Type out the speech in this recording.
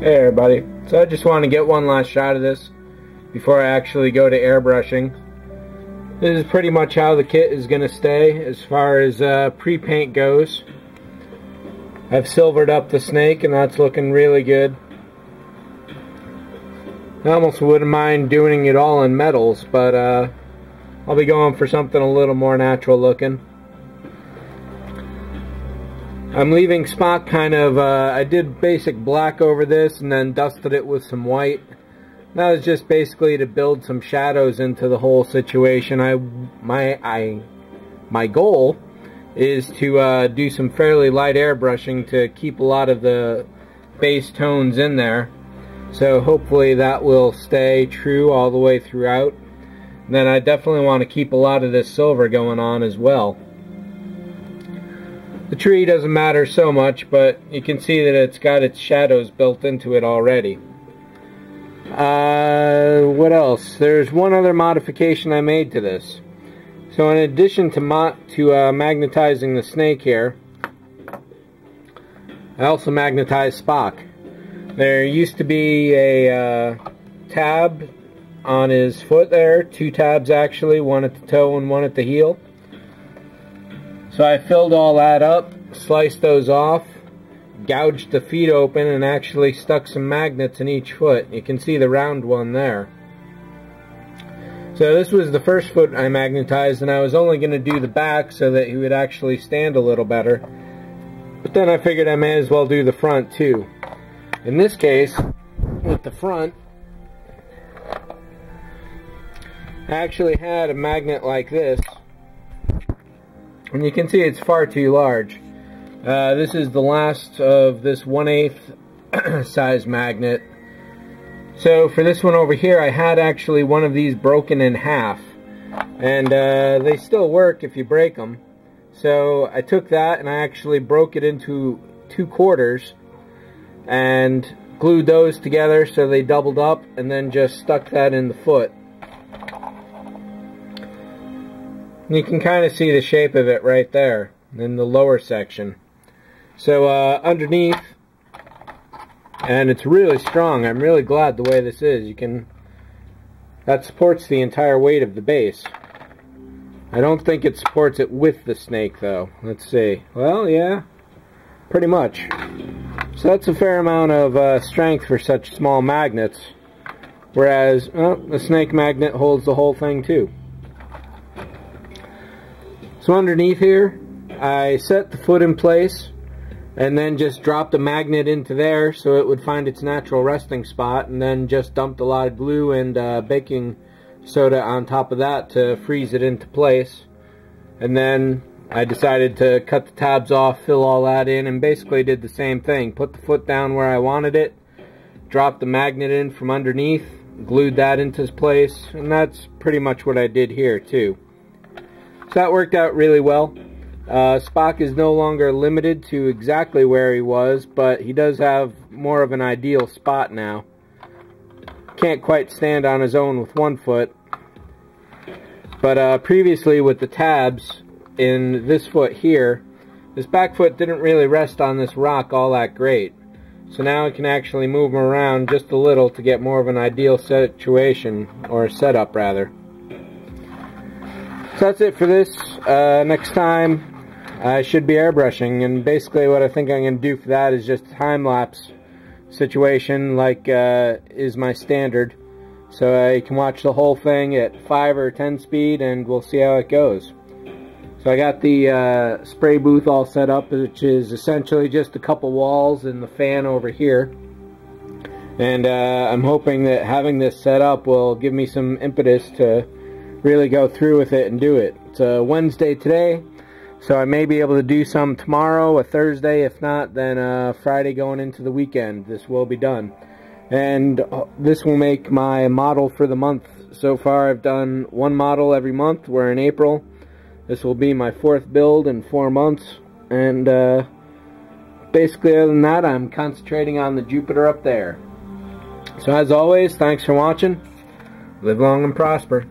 Hey everybody, so I just want to get one last shot of this before I actually go to airbrushing. This is pretty much how the kit is going to stay as far as uh, pre-paint goes. I've silvered up the snake and that's looking really good. I almost wouldn't mind doing it all in metals, but uh, I'll be going for something a little more natural looking. I'm leaving Spock kind of, uh, I did basic black over this and then dusted it with some white. That was just basically to build some shadows into the whole situation. I, my, I, my goal is to uh, do some fairly light airbrushing to keep a lot of the base tones in there. So hopefully that will stay true all the way throughout. And then I definitely want to keep a lot of this silver going on as well. The tree doesn't matter so much, but you can see that it's got its shadows built into it already. Uh, what else? There's one other modification I made to this. So in addition to, to uh, magnetizing the snake here, I also magnetized Spock. There used to be a uh, tab on his foot there, two tabs actually, one at the toe and one at the heel. So I filled all that up, sliced those off, gouged the feet open, and actually stuck some magnets in each foot. You can see the round one there. So this was the first foot I magnetized, and I was only going to do the back so that he would actually stand a little better. But then I figured I may as well do the front too. In this case, with the front, I actually had a magnet like this and you can see it's far too large. Uh, this is the last of this 1 8 size magnet. So for this one over here, I had actually one of these broken in half. And uh, they still work if you break them. So I took that and I actually broke it into two quarters and glued those together so they doubled up and then just stuck that in the foot. You can kind of see the shape of it right there in the lower section. So uh, underneath, and it's really strong. I'm really glad the way this is. You can, that supports the entire weight of the base. I don't think it supports it with the snake though. Let's see. Well, yeah, pretty much. So that's a fair amount of uh, strength for such small magnets. Whereas, oh, the snake magnet holds the whole thing too. So underneath here, I set the foot in place and then just dropped a magnet into there so it would find its natural resting spot and then just dumped a lot of glue and uh, baking soda on top of that to freeze it into place. And then I decided to cut the tabs off, fill all that in, and basically did the same thing. Put the foot down where I wanted it, dropped the magnet in from underneath, glued that into place, and that's pretty much what I did here too. So that worked out really well. Uh, Spock is no longer limited to exactly where he was, but he does have more of an ideal spot now. Can't quite stand on his own with one foot. But uh, previously with the tabs in this foot here, this back foot didn't really rest on this rock all that great. So now I can actually move him around just a little to get more of an ideal situation, or setup rather. So that's it for this. Uh, next time I should be airbrushing and basically what I think I'm going to do for that is just time-lapse situation like uh, is my standard. So I can watch the whole thing at 5 or 10 speed and we'll see how it goes. So I got the uh, spray booth all set up which is essentially just a couple walls and the fan over here. And uh, I'm hoping that having this set up will give me some impetus to really go through with it and do it. It's a Wednesday today, so I may be able to do some tomorrow, a Thursday. If not, then uh, Friday going into the weekend. This will be done. And uh, this will make my model for the month. So far, I've done one model every month. We're in April. This will be my fourth build in four months. And uh, basically, other than that, I'm concentrating on the Jupiter up there. So as always, thanks for watching. Live long and prosper.